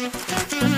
Mm-hmm.